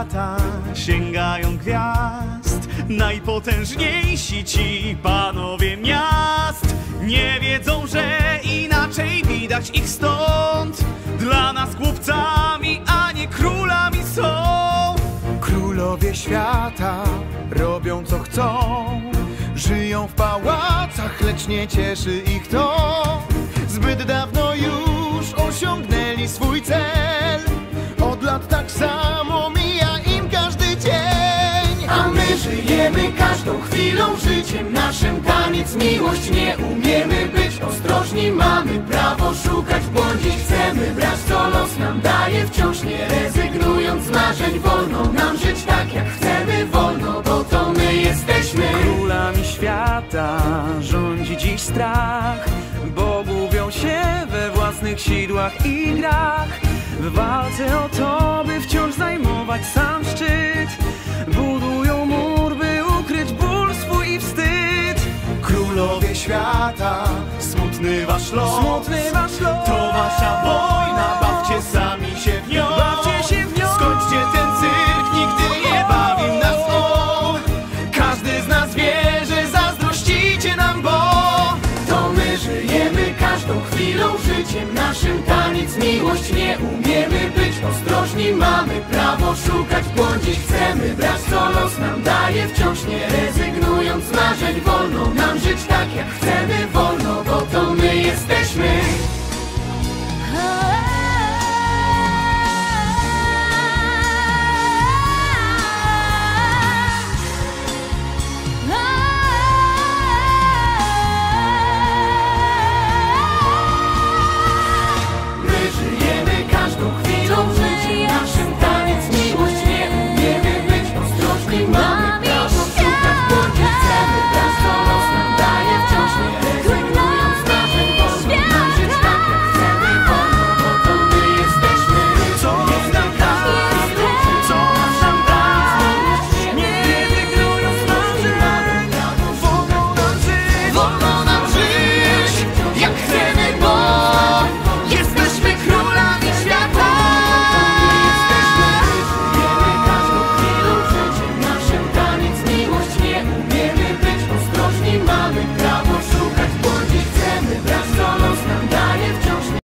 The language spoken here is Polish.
świata sięgają gwiazd. Najpotężniejsi ci panowie miast Nie wiedzą, że inaczej widać ich stąd. Dla nas głupcami, a nie królami są. Królowie świata robią co chcą. Żyją w pałacach, lecz nie cieszy ich to. Zbyt dawno już każdą chwilą życiem naszym taniec miłość nie umiemy być ostrożni. Mamy prawo szukać błądzić chcemy brać co los nam daje. Wciąż nie rezygnując z marzeń wolno nam żyć tak jak chcemy. Wolno bo to my jesteśmy. Królami świata rządzi dziś strach Bo gubią się we własnych sidłach i grach. W walce o to, by wciąż zajmować sam Królowie świata, smutny wasz los. Smutny wasz los. To wasza wojna, bawcie sami się w nią. Bawcie się w nią. Skończcie ten cyrk, nigdy nie bawi nas on. Każdy z nas wie, że zazdrościcie nam, bo To my żyjemy każdą chwilą życiem naszym. Taniec miłość nie umiemy być. Ostrożni mamy prawo szukać błądzić chcemy brać co los nam daje. Wciąż nie rezygnując z marzeń wolno nam żyć tak jak chcemy wolno